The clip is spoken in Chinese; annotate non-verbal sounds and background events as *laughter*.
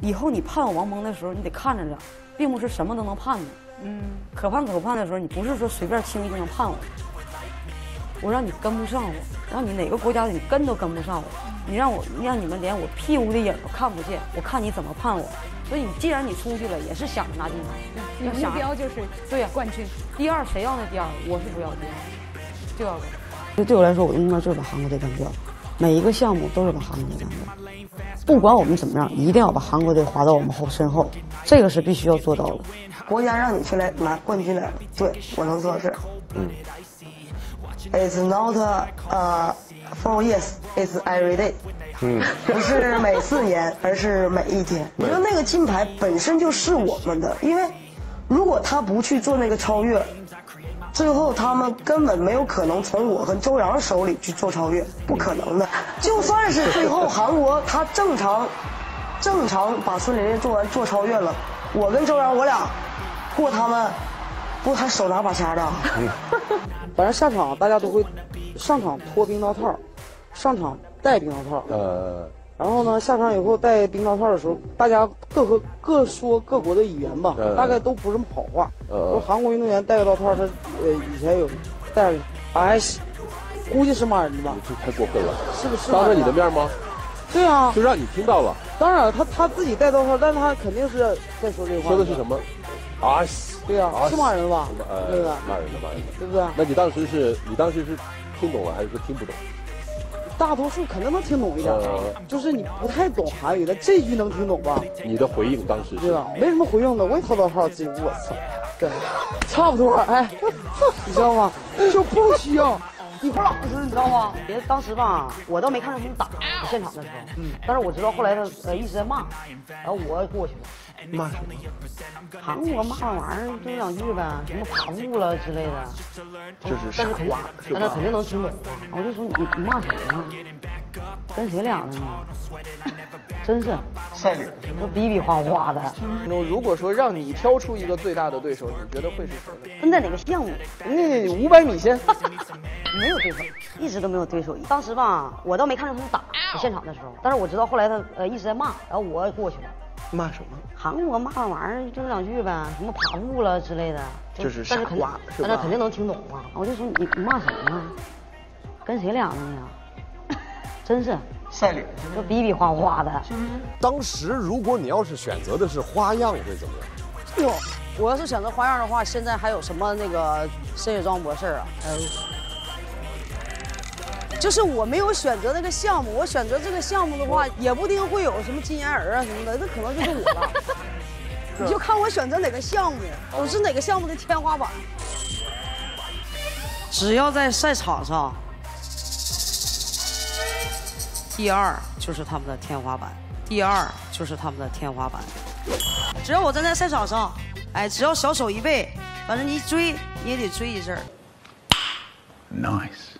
以后你盼我王蒙的时候，你得看着点，并不是什么都能盼的。嗯，可盼可盼的时候，你不是说随便轻易就能盼我。我让你跟不上我，让你哪个国家的你跟都跟不上我，你让我让你们连我屁股的影都看不见，我看你怎么盼我。所以你既然你出去了，也是想着拿金牌，你目标就是对呀冠军。第二谁要那第二？我是不要第二，就要。就对我来说，我的目标就是把韩国队干掉，每一个项目都是把韩国队干掉。不管我们怎么样，一定要把韩国队划到我们后身后，这个是必须要做到的。国家让你去来拿冠军来了，对我能做到这。嗯。It's not uh for yes, it's every day。嗯。不是每四年，而是每一天。你说那个金牌本身就是我们的，因为如果他不去做那个超越。最后他们根本没有可能从我和周洋手里去做超越，不可能的。就算是最后 *laughs* 韩国他正常，正常把孙琳琳做完做超越了，我跟周洋我俩过他们，不还手拿把掐的。*laughs* 反正下场大家都会上场脱冰刀套，上场戴冰刀套。呃。然后呢，下场以后戴冰刀套的时候，大家各和各说各国的语言吧，大概都不是什么好话。说韩国运动员戴个刀套，他呃以前有戴，哎，估计是骂人的吧？这太过分了，是不是？当着你的面吗？对啊，就让你听到了。当然，他他自己戴刀套，但是他肯定是在说这话。说的是什么？啊，对啊，是骂人吧？对不对？骂人的，骂人的，对不对？那你当时是你当时是听懂了还是说听不懂？大多数可能能听懂一点，就是你不太懂韩语的这句能听懂吧？你的回应当时对吧？没什么回应的，我也掏刀号自己，我操，对，差不多，哎，*laughs* 你知道吗？就不需要，你不老实，你知道吗？别当时吧，我倒没看着他们打现场的时候，嗯，但是我知道后来他呃一直在骂，然后我过去了。骂什么？韩国骂那玩意儿就两句呗，什么爬步了之类的。就是但是肯定能听懂。我就说你你骂谁呢？跟谁俩呢？真是赛脸，都比比划划的。那如果说让你挑出一个最大的对手，你觉得会是谁？分在哪个项目？那五百米先。*laughs* 没有对手，一直都没有对手。当时吧，我倒没看着他们打现场的时候，但是我知道后来他呃一直在骂，然后我过去了。骂什么？韩国骂那玩意儿就两句呗，什么爬步了之类的。就是傻瓜，但是肯定能听懂啊。我就说你你骂谁呢？跟谁俩呢你？*laughs* 真是赛脸，都比比划划的。当时如果你要是选择的是花样，会怎么样？哟，我要是选择花样的话，现在还有什么那个深夜装模式啊？就是我没有选择那个项目，我选择这个项目的话，也不一定会有什么金妍儿啊什么的，那可能就是我了。*laughs* 你就看我选择哪个项目，我是哪个项目的天花板。只要在赛场上，第二就是他们的天花板，第二就是他们的天花板。只要我站在赛场上，哎，只要小手一背，反正你追你也得追一阵儿。Nice。